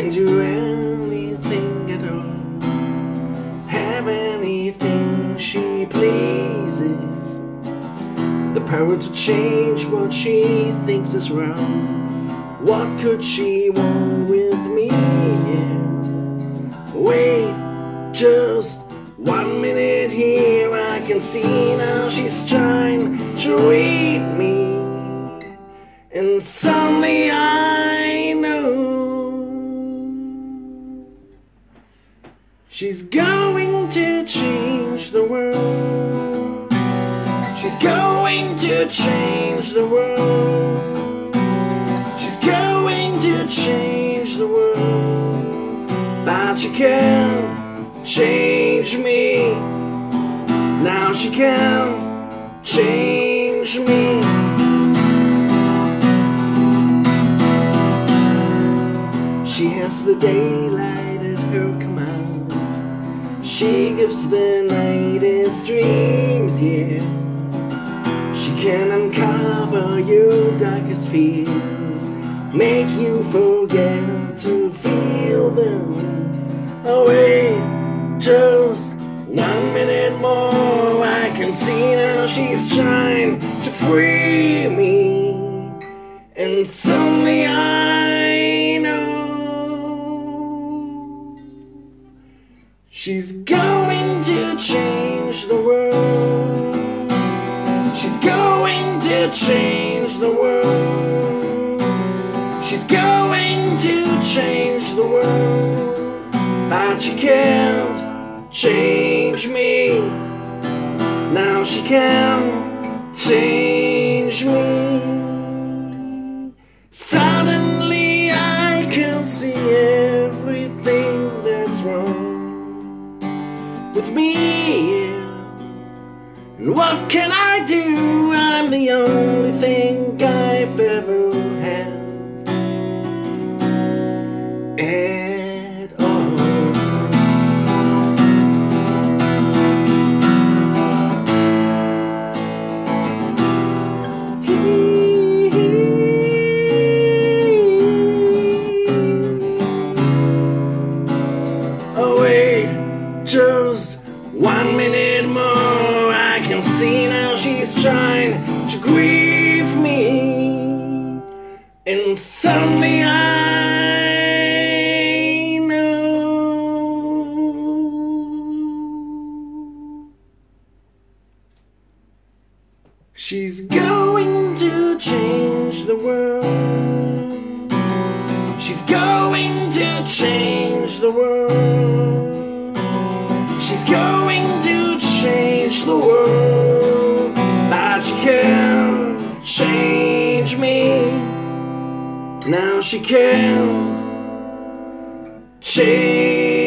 Can do anything at all. Have anything she pleases. The power to change what she thinks is wrong. What could she want with me? Yeah. Wait, just one minute here. I can see now she's trying to read me. Inside she's going to change the world. She's going to change the world. She's going to change the world. But she can't change me. Now she can't change me. She has the daylight. She gives the night its dreams, yeah. She can uncover your darkest fears, make you forget to feel them. Wait, just one minute more. I can see now she's trying to free me, and suddenly I She's going to change the world. She's going to change the world. She's going to change the world. But she can't change me. Now she can't change me. With me. And what can I do? I'm the only thing I've ever had at all. Oh wait, just one minute more. I can see now she's trying to grieve me, and suddenly I know she's going to change the world. She's going to change the world. Change the world. But she can't change me. Now she can't change.